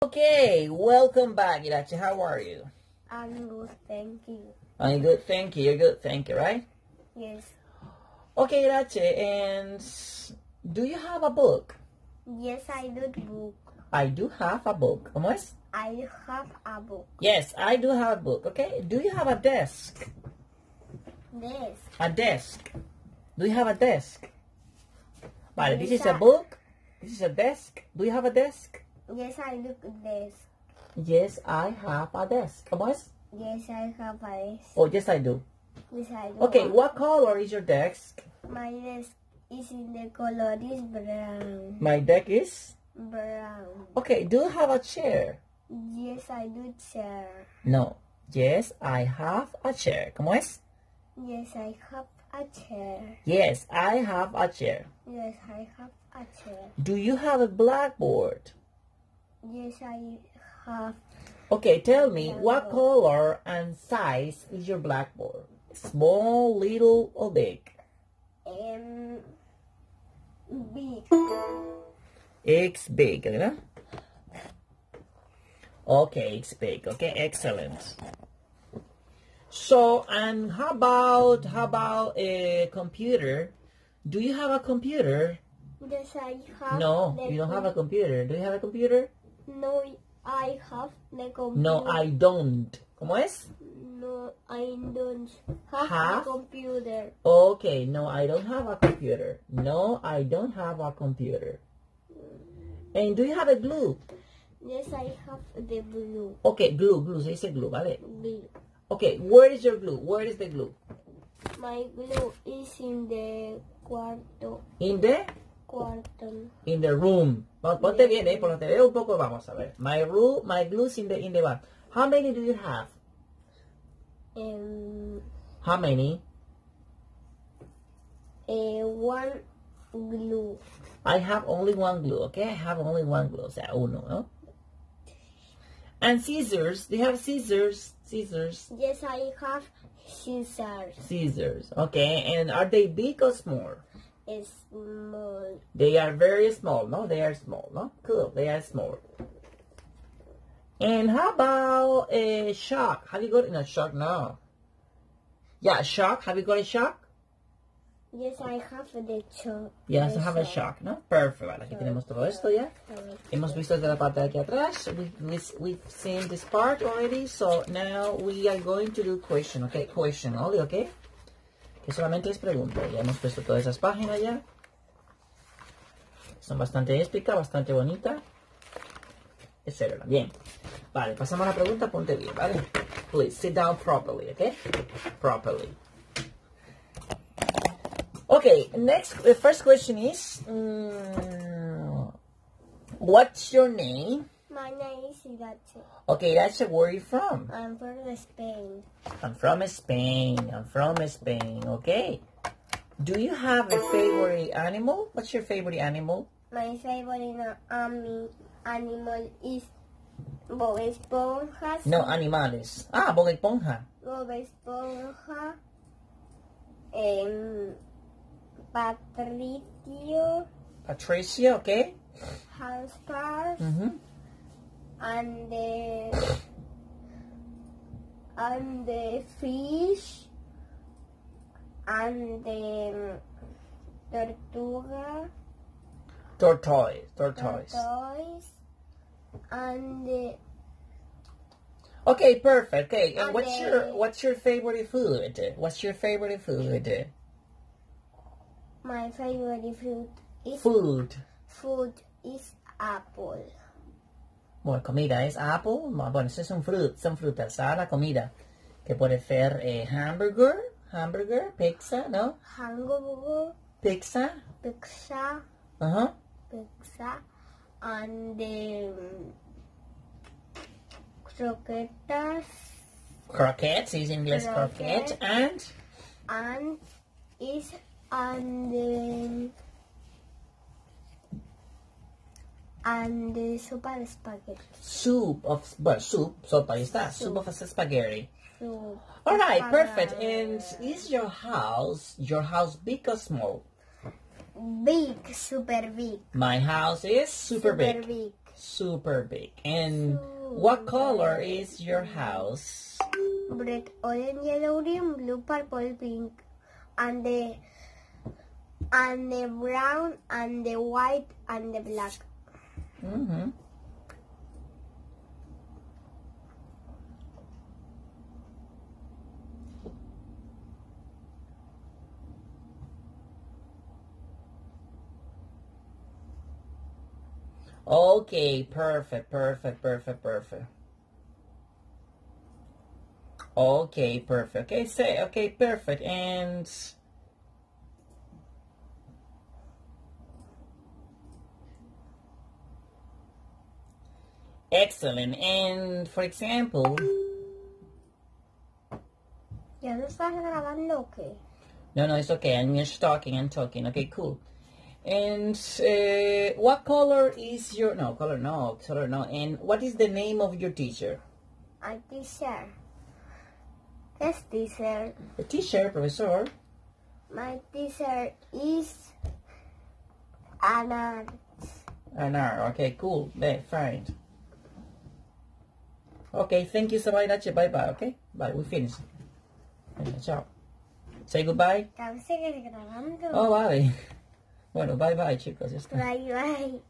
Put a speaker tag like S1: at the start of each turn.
S1: Okay, welcome back, Iratxe. How are you?
S2: I'm good, thank you.
S1: I'm good, thank you. You're good, thank you, right?
S2: Yes.
S1: Okay, Iratxe, and do you have a book?
S2: Yes, I do book.
S1: I do have a book. ¿Cómo es?
S2: I have a book.
S1: Yes, I do have a book, okay? Do you have a desk?
S2: Yes.
S1: A desk. Do you have a desk? Vale, this is a book. This is a desk. Do you have a desk?
S2: Yes, I do this.
S1: Yes, I have a desk. ¿Cómo es?
S2: Yes, I have a desk.
S1: Oh, yes, I do.
S2: Yes, I do.
S1: Okay, what color is your desk?
S2: My desk is in the color is brown.
S1: My desk is?
S2: Brown.
S1: Okay, do you have a chair?
S2: Yes, I do chair.
S1: No. Yes, I have a chair. ¿Cómo es?
S2: Yes, I have a chair.
S1: Yes, I have a chair.
S2: Yes, I have a chair.
S1: Do you have a blackboard?
S2: Yes, I have.
S1: Okay, tell me, what color and size is your blackboard? Small, little, or big?
S2: Um, big.
S1: It's big, ¿verdad? Okay, it's big. Okay, excellent. So, and how about how about a computer? Do you have a computer?
S2: Yes, I have.
S1: No, you don't have a computer. Do you have a computer?
S2: No, I have the computer.
S1: No, I don't. ¿Cómo es?
S2: No, I don't have,
S1: Have?
S2: a computer.
S1: Okay, no, I don't have a computer. No, I don't have a computer. And do you have a glue?
S2: Yes, I have the blue.
S1: Okay, glue, glue, se dice glue, ¿vale?
S2: blue.
S1: Okay, where is your glue? Where is the glue?
S2: My glue is in the cuarto.
S1: In the
S2: Cuarto.
S1: in the room. Pon- Ponte bien, eh, porque te veo un poco, vamos a ver. My room, my glue's in the in the back. How many do you have?
S2: Um,
S1: How many?
S2: uh, one glue.
S1: I have only one glue, okay? I have only one glue, o sea, uno, ¿no? And scissors. Do you have scissors? Scissors.
S2: Yes, I have scissors.
S1: Scissors. Okay, and are they big or small?
S2: It's small.
S1: They are very small, no? They are small, no? Cool, they are small. And how about a shark? Have you got a shark now? Yeah, shark. Have you got a shark?
S2: Yes, I have the chalk.
S1: Yes, I have a shark, ¿no? Perfect. Vale, aquí tenemos todo esto ya. Hemos visto desde la parte de aquí atrás. We, we, we've seen this part already, so now we are going to do question, okay? Question only, okay? Solamente es pregunta. Ya hemos puesto todas esas páginas ya. Son bastante explica, bastante bonita, etcétera. Bien. Vale, pasamos a la pregunta, ponte bien, ¿vale? Please, sit down properly, okay? Properly. Okay, next, the first question is, mm, what's your name?
S2: My name is Iratxe.
S1: Okay, that's it. where are you from.
S2: I'm from Spain.
S1: I'm from Spain. I'm from Spain. Okay. Do you have a favorite animal? What's your favorite animal?
S2: My favorite ami- animal is Bob Esponja.
S1: No, animales. Ah, Bob Esponja.
S2: Bob Esponja. em, Patricio.
S1: Patricia, okay.
S2: Hans Pars.
S1: Mm-hmm.
S2: And the. And the fish. And the um, tortuga.
S1: Tortoise. Tortoise.
S2: Tortoise. And the.
S1: Okay, perfect. Okay, and what's your what's your favorite food? What's your favorite food?
S2: My favorite fruit is
S1: Food.
S2: food is apple.
S1: Bueno, comida es apple. Bueno, eso son frutas, son frutas. Ahora comida. Que puede ser eh, hamburger, hamburger, pizza, ¿no?
S2: Hamburger,
S1: Pizza.
S2: pizza,
S1: Ajá.
S2: pizza, and um, croquetas,
S1: Croquettes is English croquette.
S2: Croquette.
S1: And
S2: and is and um, and the sopa de spaghetti.
S1: soup of, well, soup, sopa, ahí está. Soup of spaghetti.
S2: So,
S1: All right, perfect. And is your house, your house big or small?
S2: Big, super big.
S1: My house is super, big.
S2: big.
S1: Super big. And what color is your house?
S2: Red, orange, yellow, green, blue, purple, pink, and the and the brown and the white and the black.
S1: Mm-hmm. Okay, perfect, perfect, perfect, perfect. Okay, perfect. Okay, say okay, perfect. And excellent. And for example,
S2: ¿Ya no estás grabando o qué?
S1: no, no, it's okay. I'm just talking and talking. Okay, cool. And uh, what color is your no color? No color. No. And what is the name of your teacher?
S2: Ay, teacher. ¿Qué es teacher?
S1: A teacher, professor.
S2: My teacher is Anna.
S1: Anar. Okay, cool. There, fine. Okay, thank you so much. Bye bye. Okay, bye. We finished. Ciao. Say goodbye.
S2: Que a veces que grabando.
S1: Oh, vale. Bueno, bye bye, chicos. Ya está.
S2: Bye bye.